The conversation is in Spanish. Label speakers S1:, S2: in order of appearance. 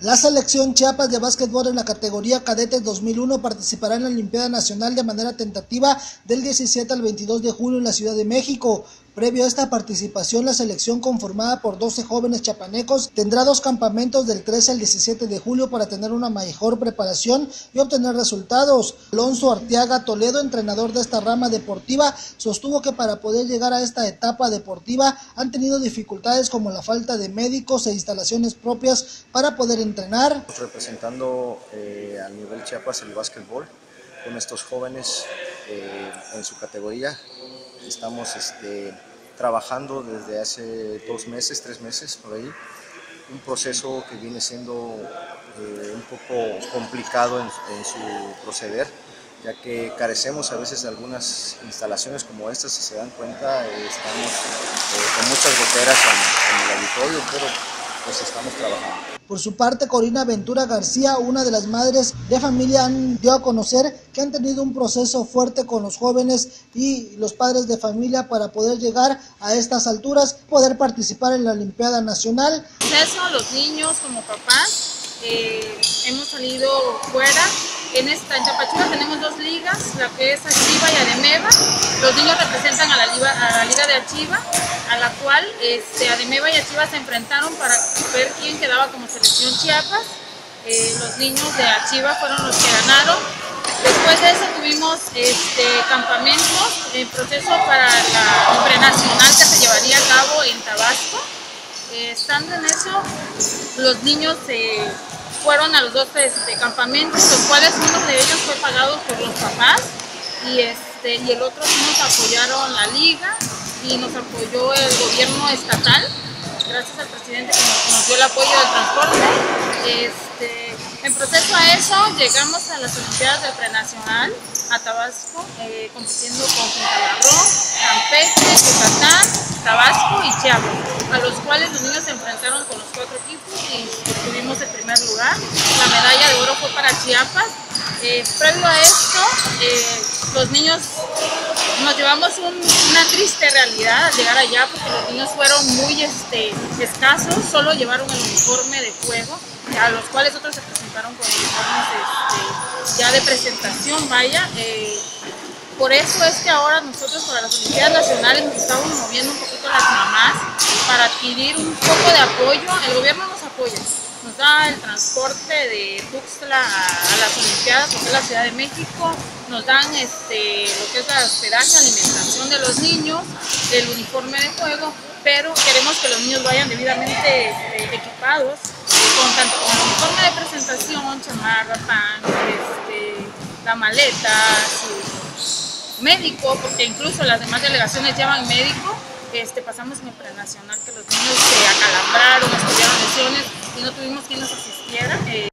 S1: La selección Chiapas de básquetbol en la categoría cadetes 2001 participará en la Olimpiada Nacional de manera tentativa del 17 al 22 de julio en la Ciudad de México. Previo a esta participación, la selección conformada por 12 jóvenes chapanecos tendrá dos campamentos del 13 al 17 de julio para tener una mejor preparación y obtener resultados. Alonso Arteaga Toledo, entrenador de esta rama deportiva, sostuvo que para poder llegar a esta etapa deportiva han tenido dificultades como la falta de médicos e instalaciones propias para poder entrenar.
S2: Representando eh, a nivel Chiapas el básquetbol con estos jóvenes eh, en su categoría. Estamos este, trabajando desde hace dos meses, tres meses por ahí, un proceso que viene siendo eh, un poco complicado en, su proceder, ya que carecemos a veces de algunas instalaciones como estas, si se dan cuenta, estamos con muchas goteras en, en el auditorio, pero pues estamos trabajando.
S1: Por su parte, Corina Ventura García, una de las madres de familia, dio a conocer que han tenido un proceso fuerte con los jóvenes y los padres de familia para poder llegar a estas alturas, poder participar en la Olimpiada Nacional.
S3: Eso, los niños como papás, eh, hemos salido fuera. En esta en tenemos dos ligas, la que es Achiva y Ademeva. Los niños representan a la, liga, a la liga de Achiva a la cual este, Ademeva y Achiva se enfrentaron para ver quién quedaba como selección Chiapas. Eh, los niños de Achiva fueron los que ganaron. Después de eso tuvimos este, campamentos en proceso para la prenacional que se llevaría a cabo en Tabasco. Eh, estando en eso, los niños eh, fueron a los dos este, campamentos, los cuales uno de ellos fue pagado por los papás y, este, y el otro nos apoyaron la liga y nos apoyó el gobierno estatal, gracias al presidente que nos, dio el apoyo del transporte. Este, en proceso a eso llegamos a las Olimpiadas del Prenacional, a Tabasco, eh, compitiendo con Quintana Roo, Campeche, Yucatán, Tabasco y Chiapas, a los cuales los niños se enfrentaron con los cuatro equipos y obtuvimos el primer lugar. La medalla de oro fue para Chiapas. Eh, previo a esto, eh, los niños nos llevamos una triste realidad al llegar allá porque los niños fueron muy este, escasos, solo llevaron el uniforme de juego, a los cuales otros se presentaron con uniformes este, ya de presentación, vaya. Eh, por eso es que ahora nosotros para las Olimpiadas Nacionales nos estamos moviendo un poquito las mamás para adquirir un poco de apoyo. El gobierno nos apoya, nos da el transporte de Tuxtla a, las Olimpiadas, que es la Ciudad de México, nos dan este, lo que es la hospedaje, alimentación de los niños, el uniforme de juego, pero queremos que los niños vayan debidamente este, equipados, con tanto con el uniforme de presentación, chamarra, pan, este, la maleta, su médico, porque incluso las demás delegaciones llevan médico, este, pasamos en el prenacional que los niños se acalambraron, estudiaron lesiones y no tuvimos quien nos asistiera. Eh.